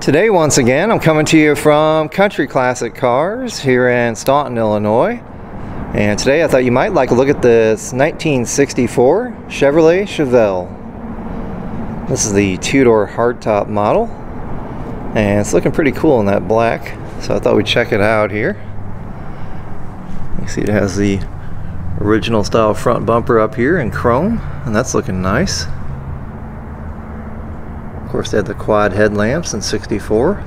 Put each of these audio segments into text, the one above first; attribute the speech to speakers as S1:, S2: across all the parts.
S1: Today, once again, I'm coming to you from Country Classic Cars here in Staunton, Illinois. And today I thought you might like a look at this 1964 Chevrolet Chevelle. This is the two-door hardtop model. And it's looking pretty cool in that black. So I thought we'd check it out here. You see it has the original style front bumper up here in chrome. And that's looking nice. Of course, they had the quad headlamps in 64.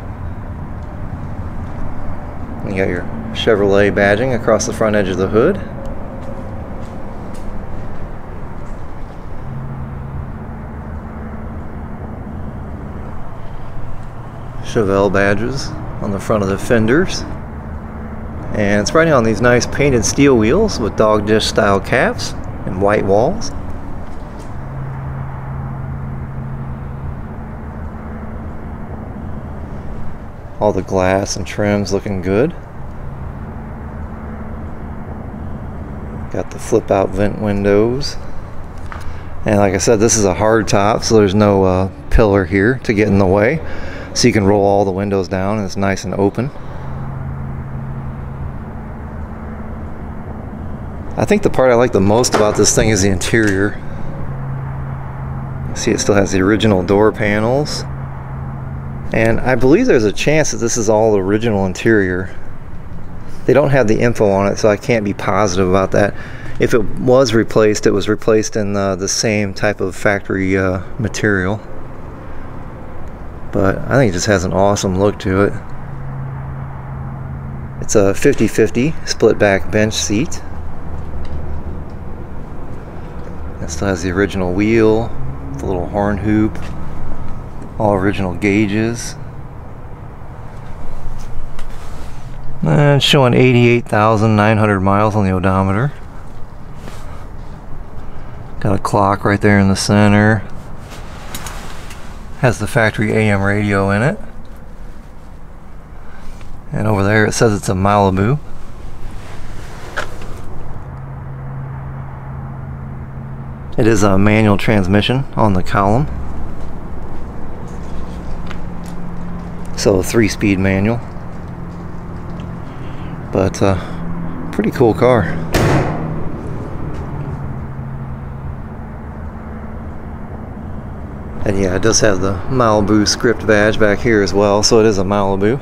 S1: You got your Chevrolet badging across the front edge of the hood. Chevelle badges on the front of the fenders. And it's riding on these nice painted steel wheels with dog dish style caps and white walls. All the glass and trims looking good. Got the flip out vent windows. And like I said, this is a hard top, so there's no uh, pillar here to get in the way. So you can roll all the windows down and it's nice and open. I think the part I like the most about this thing is the interior. See, it still has the original door panels. And I believe there's a chance that this is all original interior. They don't have the info on it, so I can't be positive about that. If it was replaced, it was replaced in uh, the same type of factory uh, material. But I think it just has an awesome look to it. It's a 50-50 split back bench seat. It still has the original wheel, the little horn hoop, all original gauges. Eh, and showing 88,900 miles on the odometer. Got a clock right there in the center. Has the factory AM radio in it. And over there it says it's a Malibu. It is a manual transmission on the column. So a three-speed manual. But uh, pretty cool car. And yeah, it does have the Malibu script badge back here as well, so it is a Malibu.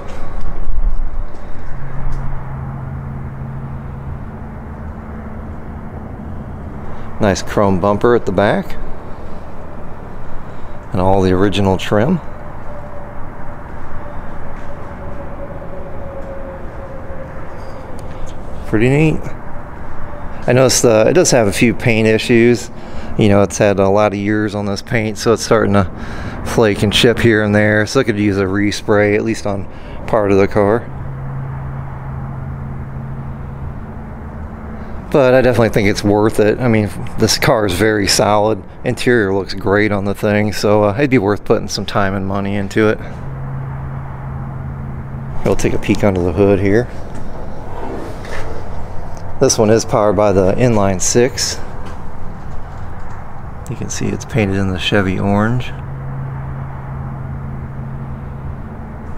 S1: Nice chrome bumper at the back. And all the original trim. Pretty neat. I noticed uh, it does have a few paint issues. You know it's had a lot of years on this paint so it's starting to flake and chip here and there. So I could use a respray at least on part of the car. But I definitely think it's worth it. I mean this car is very solid. Interior looks great on the thing so uh, it'd be worth putting some time and money into it. I'll take a peek under the hood here this one is powered by the inline 6 you can see it's painted in the Chevy orange.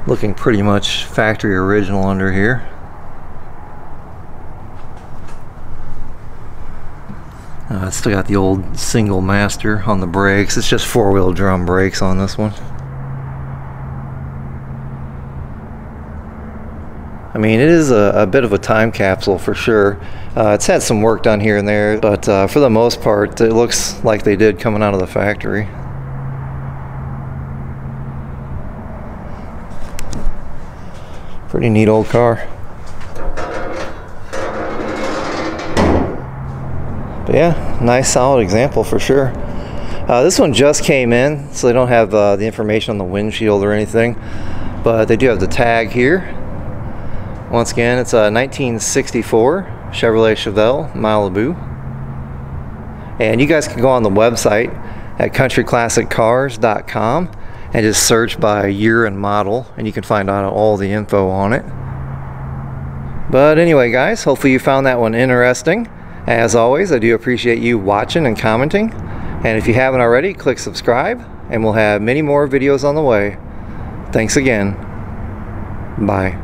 S1: Looking pretty much factory original under here. Uh, it's still got the old single master on the brakes. It's just four-wheel drum brakes on this one. I mean, it is a, a, bit of a time capsule for sure. Uh, it's had some work done here and there, but uh, for the most part, it looks like they did coming out of the factory. Pretty neat old car. But yeah, nice solid example for sure. Uh, this one just came in, so they don't have uh, the information on the windshield or anything, but they do have the tag here once again, it's uh, a 1964 Chevrolet Chevelle Malibu. And you guys can go on the website at countryclassiccars.com and just search by year and model and you can find out all the info on it. But anyway guys, hopefully you found that one interesting. As always, I do appreciate you watching and commenting. And if you haven't already, click subscribe and we'll have many more videos on the way. Thanks again. Bye.